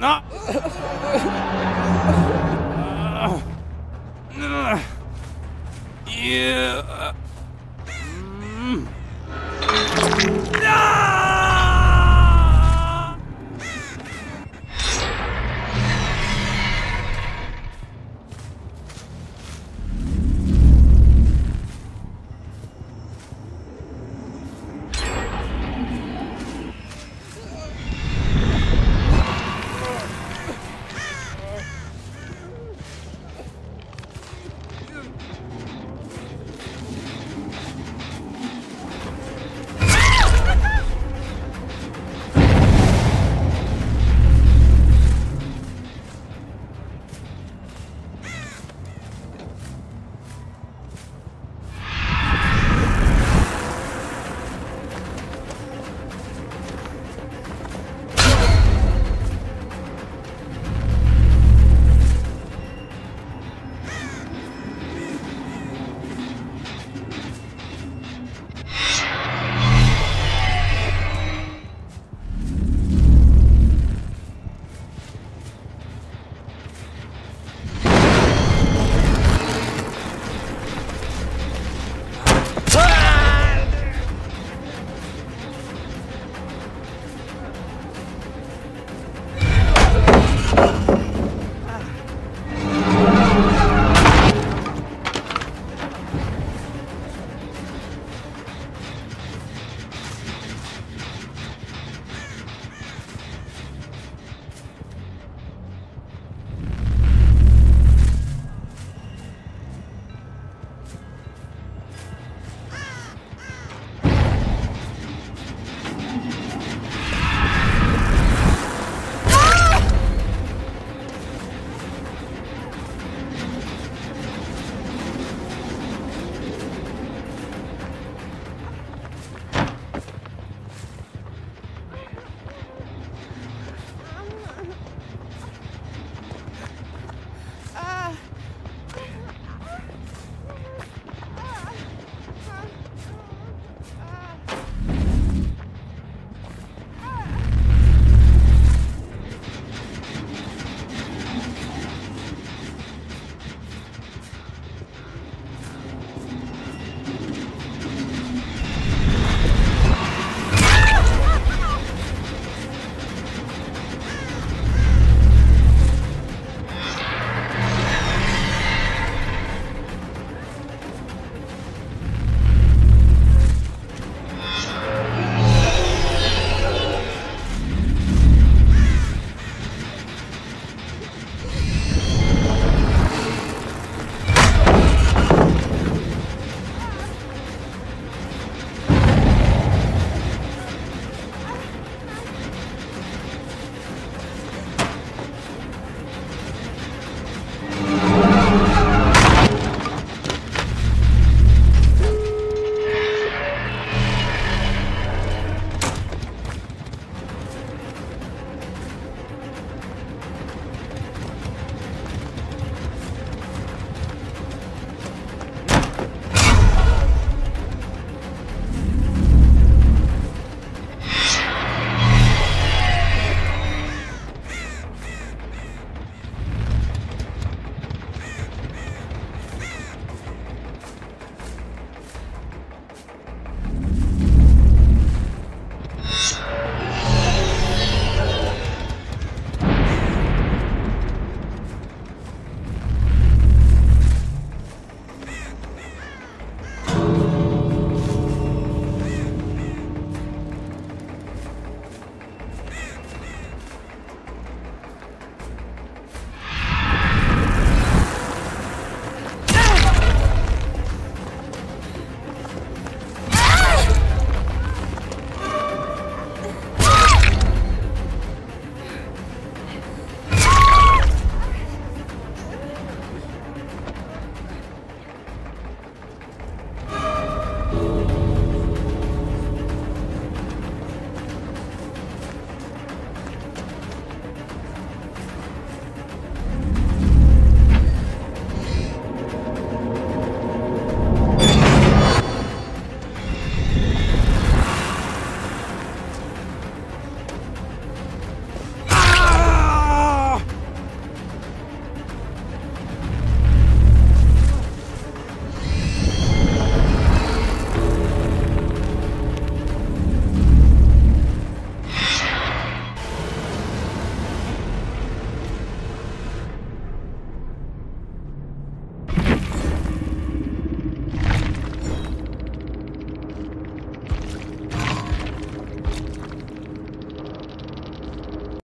No. Yeah.